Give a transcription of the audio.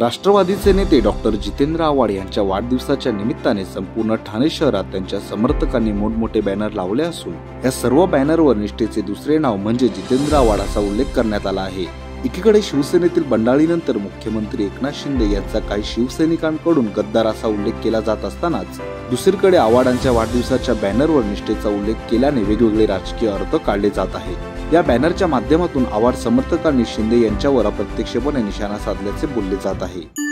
राष्ट्रवादीचे नेते डॉक्टर जितेंद्र आव्हाड यांच्या वाढदिवसाच्या निमित्ताने संपूर्ण ठाणे शहरात त्यांच्या समर्थकांनी मोठमोठे बॅनर लावले असून या सर्व बॅनरवर निष्ठेचे दुसरे नाव म्हणजे जितेंद्र आव्हाड असा उल्लेख करण्यात आला आहे. एकीकडे शिवसेनेतील बंडाळीनंतर मुख्यमंत्री एकनाथ शिंदे यांचा काही शिवसैनिकांकडून गद्दार असा उल्लेख केला जात असतानाच दुसरीकडे आव्हाडांच्या वाढदिवसाच्या बॅनरवर निष्ठेचा उल्लेख केल्याने वेगवेगळे राजकीय अर्थ काढले जात आहेत. या बॅनरच्या माध्यमातून आवाड समर्थकांनी शिंदे यांच्यावर अप्रत्यक्षपणे निशाणा साधल्याचे बोलले जात आहे.